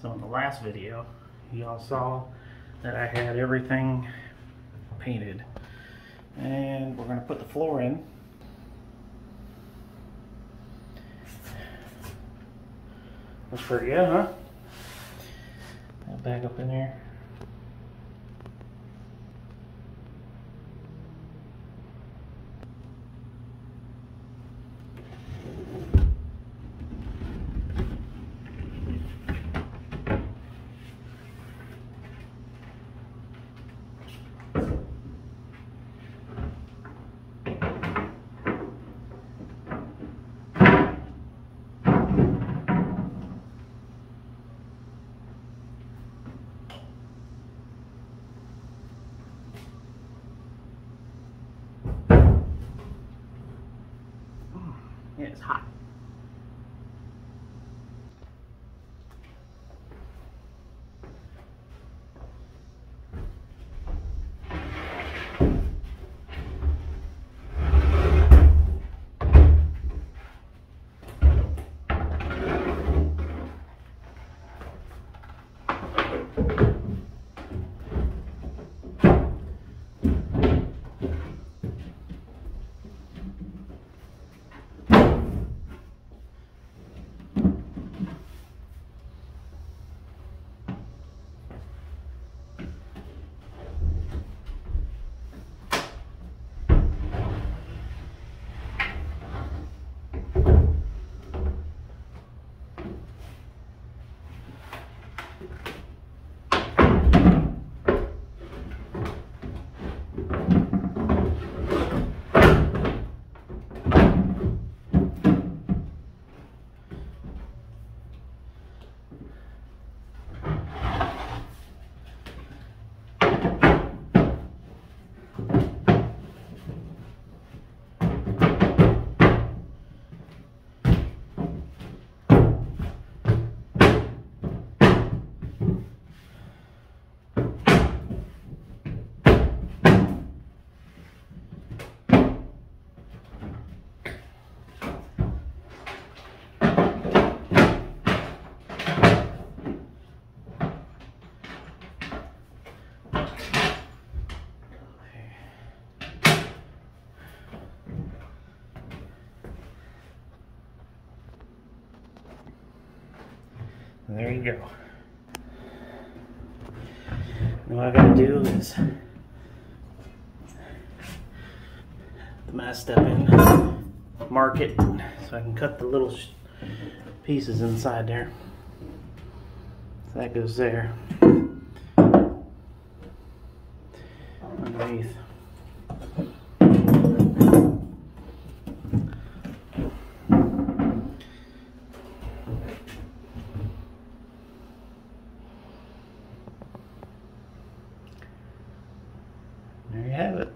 So in the last video, y'all saw that I had everything painted. And we're gonna put the floor in. Looks pretty good, huh? Back up in there. Yeah, it's hot. And there you go. Now what I gotta do is the mass step in, mark it so I can cut the little pieces inside there. So that goes there. Underneath. have it.